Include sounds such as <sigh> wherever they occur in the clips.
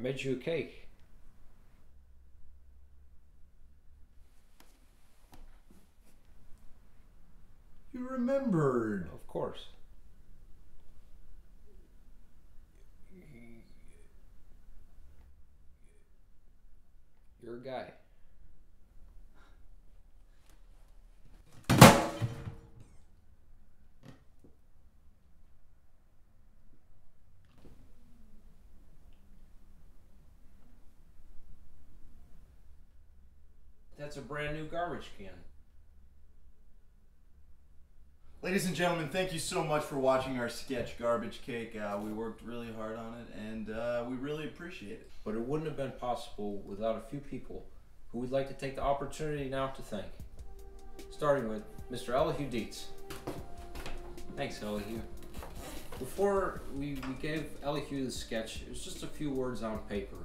Made you a cake. You remembered. Of course. You're a guy. That's a brand new garbage can. Ladies and gentlemen, thank you so much for watching our sketch Garbage Cake. Uh, we worked really hard on it and uh, we really appreciate it. But it wouldn't have been possible without a few people who we'd like to take the opportunity now to thank. Starting with Mr. Elihu Dietz. Thanks, Elihu. Before we, we gave Elihu the sketch, it was just a few words on paper.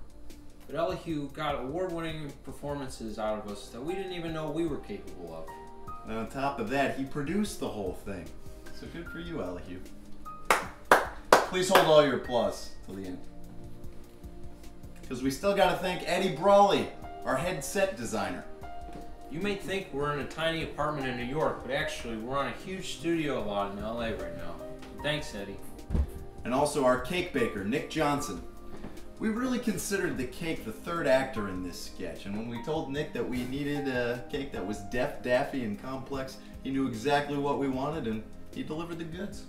But Elihu got award winning performances out of us that we didn't even know we were capable of. And on top of that, he produced the whole thing. So good for you, Elihu. Please hold all your applause till the end. Because we still got to thank Eddie Brawley, our headset designer. You may think we're in a tiny apartment in New York, but actually we're on a huge studio lot in LA right now. Thanks, Eddie. And also our cake baker, Nick Johnson. We really considered the cake the third actor in this sketch, and when we told Nick that we needed a cake that was deft, daffy, and complex, he knew exactly what we wanted and he delivered the goods.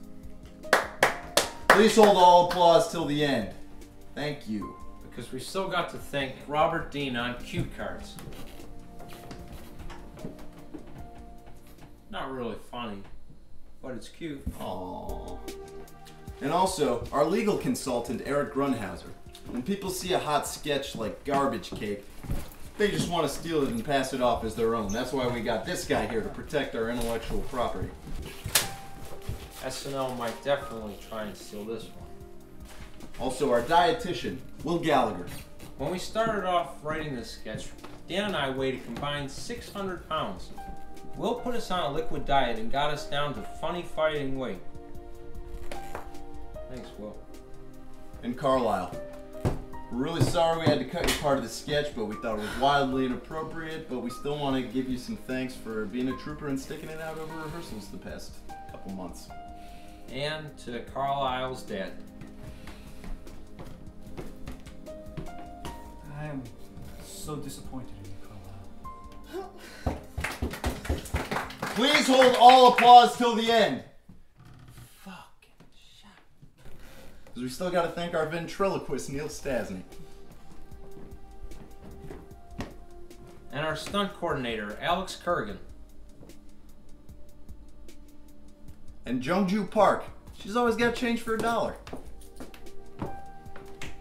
Please hold all applause till the end. Thank you. Because we still got to thank Robert Dean on cue cards. Not really funny, but it's cute. Aww. And also, our legal consultant, Eric Grundhauser. When people see a hot sketch like Garbage Cake, they just want to steal it and pass it off as their own. That's why we got this guy here to protect our intellectual property. SNL might definitely try and steal this one. Also, our dietitian, Will Gallagher. When we started off writing this sketch, Dan and I weighed a combined 600 pounds. Will put us on a liquid diet and got us down to funny fighting weight. Thanks, Will. And Carlisle. We're really sorry we had to cut you part of the sketch, but we thought it was wildly inappropriate. But we still want to give you some thanks for being a trooper and sticking it out over rehearsals the past couple months. And to Carlisle's dad. I am so disappointed in you, Carlisle. Please hold all applause till the end. Because we still got to thank our ventriloquist, Neil Stasny. And our stunt coordinator, Alex Khurgin. And Junjoo Park. She's always got change for a dollar.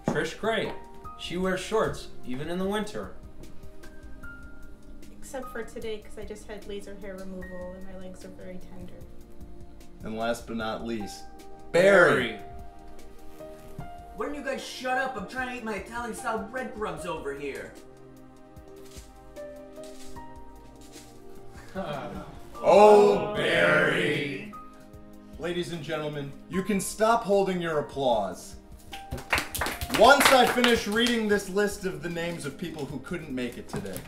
Trish Gray. She wears shorts, even in the winter. Except for today, because I just had laser hair removal and my legs are very tender. And last but not least, Barry. Why don't you guys shut up? I'm trying to eat my Italian style breadcrumbs over here. <laughs> Oh, Barry! Ladies and gentlemen, you can stop holding your applause. Once I finish reading this list of the names of people who couldn't make it today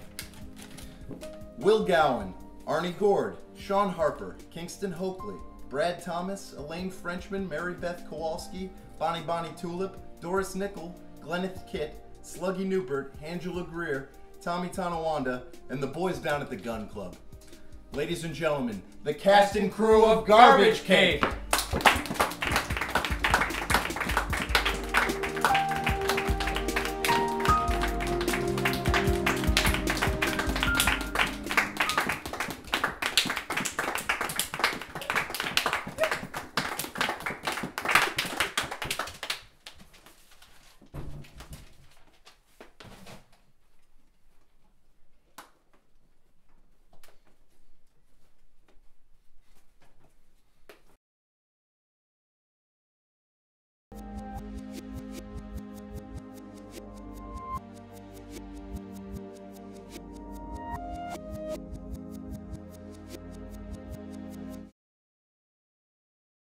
Will Gowan, Arnie Gord, Sean Harper, Kingston Hokley, Brad Thomas, Elaine Frenchman, Mary Beth Kowalski, Bonnie Bonnie Tulip, Doris Nickel, Gleneth Kitt, Sluggy Newbert, Angela Greer, Tommy Tonawanda, and the boys down at the gun club. Ladies and gentlemen, the cast and crew of Garbage Cake.